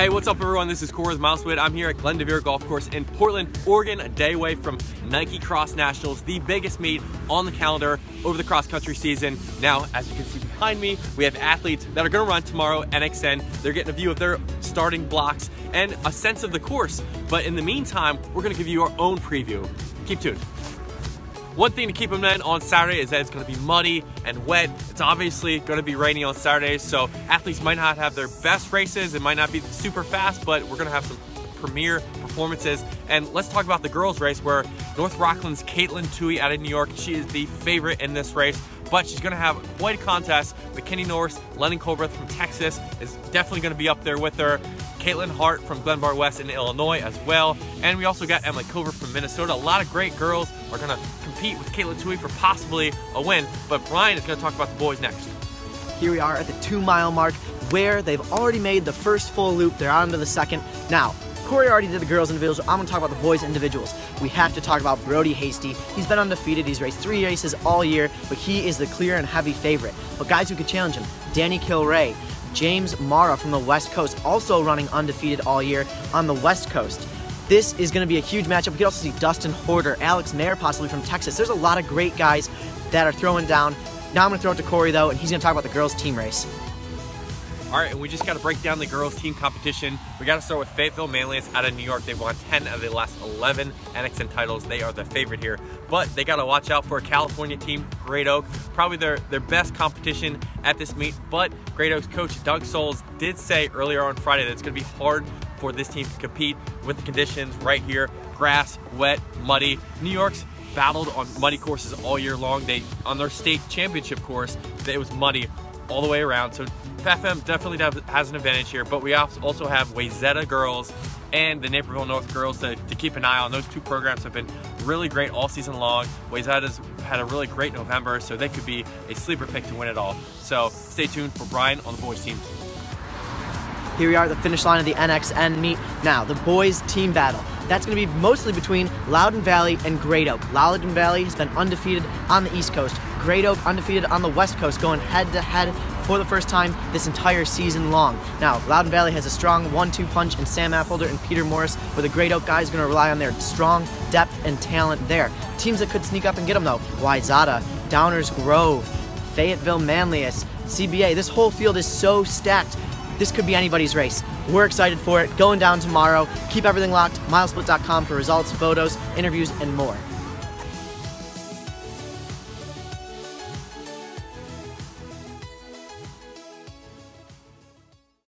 Hey, what's up everyone? This is with Milesplit. I'm here at Glendoveer Golf Course in Portland, Oregon, a day away from Nike Cross Nationals, the biggest meet on the calendar over the cross country season. Now, as you can see behind me, we have athletes that are gonna run tomorrow NXN. They're getting a view of their starting blocks and a sense of the course. But in the meantime, we're gonna give you our own preview. Keep tuned. One thing to keep in mind on Saturday is that it's going to be muddy and wet. It's obviously going to be rainy on Saturdays, so athletes might not have their best races. It might not be super fast, but we're going to have some premier performances. And let's talk about the girls race where North Rockland's Katelyn Tuohy out of New York, she is the favorite in this race but she's going to have quite a contest. McKinney North's, London Culbreath from Texas is definitely going to be up there with her. Katelynne Hart from Glenbard West in Illinois as well. And we also got Emily Covert from Minnesota. A lot of great girls are going to compete with Katelyn Tuohy for possibly a win. But Brian is going to talk about the boys next. Here we are at the two mile mark where they've already made the first full loop. They're on to the second. Now, Corey already did the girls individuals. I'm gonna talk about the boys individuals. We have to talk about Brodey Hasty. He's been undefeated. He's raced three races all year, but he is the clear and heavy favorite. But guys who could challenge him, Danny Kilrea, James Mwaura from the West Coast, also running undefeated all year on the West Coast. This is going to be a huge matchup. We could also see Dustin Horter, Alex Maier possibly from Texas. There's a lot of great guys that are throwing down. Now I'm going to throw it to Corey, though, and he's going to talk about the girls' team race. All right, and we just got to break down the girls' team competition. We got to start with Fayetteville Manlius out of New York. They've won 10 of the last 11 NXN titles. They are the favorite here, but they got to watch out for a California team, Great Oak. Probably their, their best competition at this meet, but Great Oak's coach, Doug Soles, did say earlier on Friday that it's going to be hard for this team to compete with the conditions right here. Grass, wet, muddy. New York's battled on muddy courses all year long. They On their state championship course, it was muddy all the way around. So FFM definitely has an advantage here, but we also have Wayzata girls and the Naperville North girls to, to, keep an eye on. Those two programs have been really great all season long. Wayzata's had a really great November, so they could be a sleeper pick to win it all. So stay tuned for Brian on the boys team. Here we are at the finish line of the NXN meet. Now, the boys team battle. That's going to be mostly between Loudoun Valley and Great Oak. Loudoun Valley has been undefeated on the East Coast. Great Oak undefeated on the West Coast, going head to head for the first time this entire season long. Now, Loudoun Valley has a strong one-two punch in Sam Affolder and Peter Morris, where the Great Oak guys are going to rely on their strong depth and talent there. Teams that could sneak up and get them, though, Wayzata, Downers Grove, Fayetteville Manlius, CBA. This whole field is so stacked. This could be anybody's race. We're excited for it. Going down tomorrow. Keep everything locked. Milesplit.com for results, photos, interviews, and more.